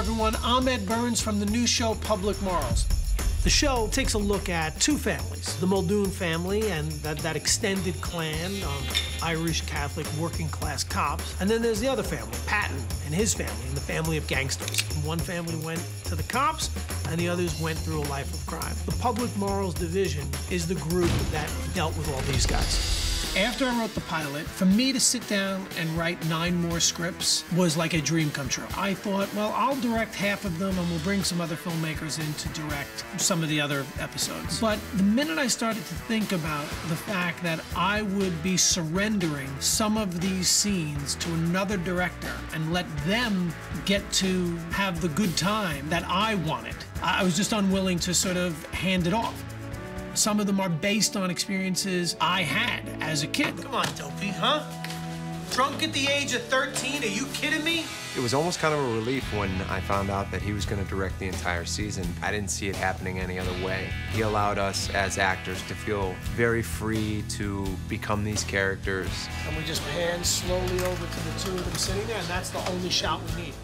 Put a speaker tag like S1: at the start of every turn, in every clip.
S1: everyone. I'm Ed Burns from the new show Public Morals. The show takes a look at two families the Muldoon family and that, that extended clan of Irish Catholic working class cops. And then there's the other family, Patton and his family, and the family of gangsters. One family went to the cops, and the others went through a life of crime. The Public Morals Division is the group that dealt with all these guys. After I wrote the pilot, for me to sit down and write nine more scripts was like a dream come true. I thought, well, I'll direct half of them and we'll bring some other filmmakers in to direct some of the other episodes. But the minute I started to think about the fact that I would be surrendering some of these scenes to another director and let them get to have the good time that I wanted, I was just unwilling to sort of hand it off. Some of them are based on experiences I had as a kid.
S2: Come on, Dopey, huh? Drunk at the age of 13? Are you kidding me?
S3: It was almost kind of a relief when I found out that he was going to direct the entire season. I didn't see it happening any other way. He allowed us as actors to feel very free to become these characters.
S1: And we just pan slowly over to the two of them sitting there, and that's the only shot we need.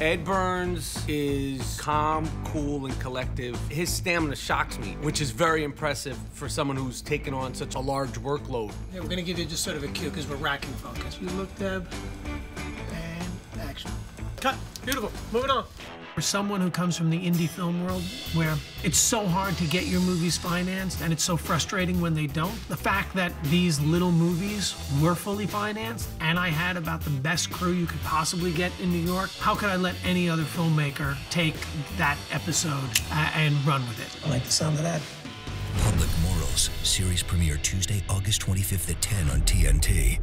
S4: Ed Burns is calm, cool, and collective. His stamina shocks me, which is very impressive for someone who's taken on such a large workload.
S1: Yeah, we're gonna give you just sort of a cue because we're racking focus. You look, Deb, and action. Cut. Beautiful. Moving on. For someone who comes from the indie film world, where it's so hard to get your movies financed and it's so frustrating when they don't, the fact that these little movies were fully financed and I had about the best crew you could possibly get in New York, how could I let any other filmmaker take that episode uh, and run with it? I like the sound of that.
S5: Public Morals, series premiere Tuesday, August 25th at 10 on TNT.